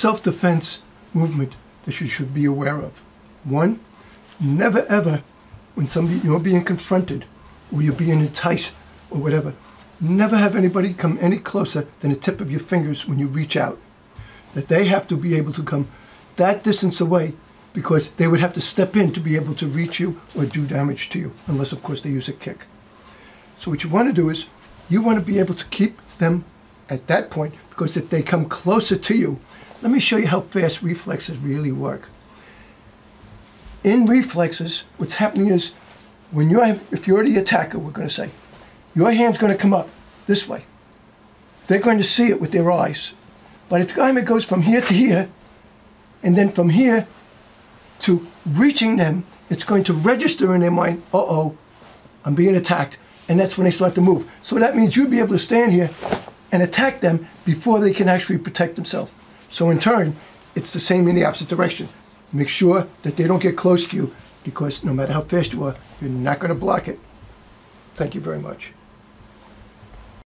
self-defense movement that you should be aware of. One, never ever, when somebody you're being confronted or you're being enticed or whatever, never have anybody come any closer than the tip of your fingers when you reach out. That they have to be able to come that distance away because they would have to step in to be able to reach you or do damage to you, unless of course they use a kick. So what you want to do is you want to be able to keep them at that point because if they come closer to you, let me show you how fast reflexes really work. In reflexes, what's happening is when you have, if you're the attacker, we're going to say, your hand's going to come up this way. They're going to see it with their eyes. By the time it goes from here to here, and then from here to reaching them, it's going to register in their mind, uh oh, I'm being attacked. And that's when they start to move. So that means you'd be able to stand here and attack them before they can actually protect themselves. So in turn, it's the same in the opposite direction. Make sure that they don't get close to you because no matter how fast you are, you're not going to block it. Thank you very much.